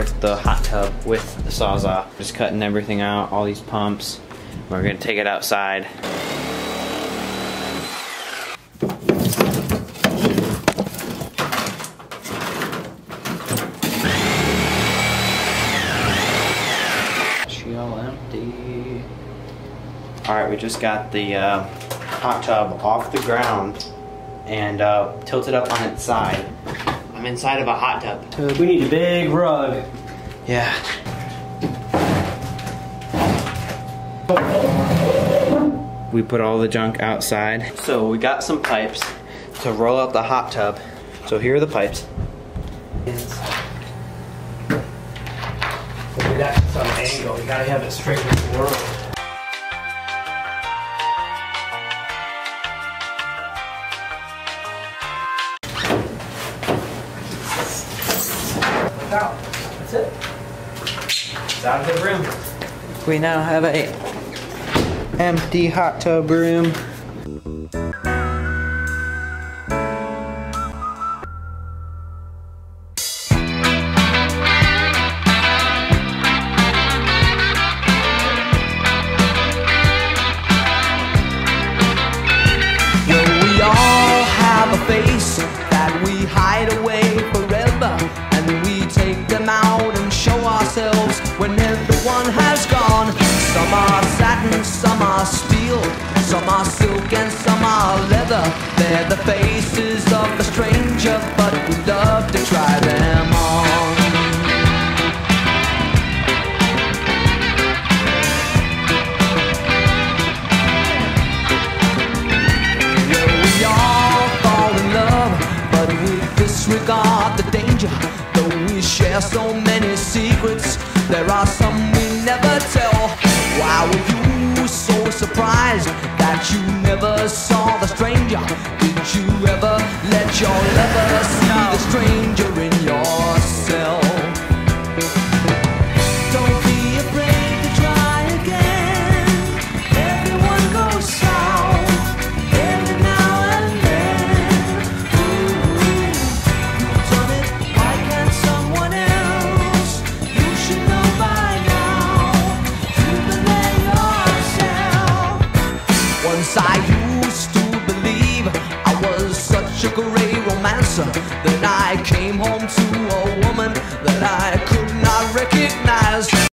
the hot tub with the Sawzall. Just cutting everything out, all these pumps. We're gonna take it outside. She all empty. All right, we just got the uh, hot tub off the ground and uh, tilted up on its side. I'm inside of a hot tub. We need a big rug. Yeah. We put all the junk outside. So we got some pipes to roll out the hot tub. So here are the pipes. We got some angle. We gotta have it straight with the world. Look out. That's it. It's out of the room. We now have a empty hot tub room. Well, we all have a face that we hide away ourselves when everyone has gone. Some are satin, some are steel, some are silk, and some are leather. They're the faces of the stranger, but we love to try them on. We all fall in love, but we disregard the danger. Though we share so there are some we never tell. Why were you so surprised that you never saw the stranger? Did you ever let your lover see the stranger Once I used to believe I was such a great romancer that I came home to a woman that I could not recognize.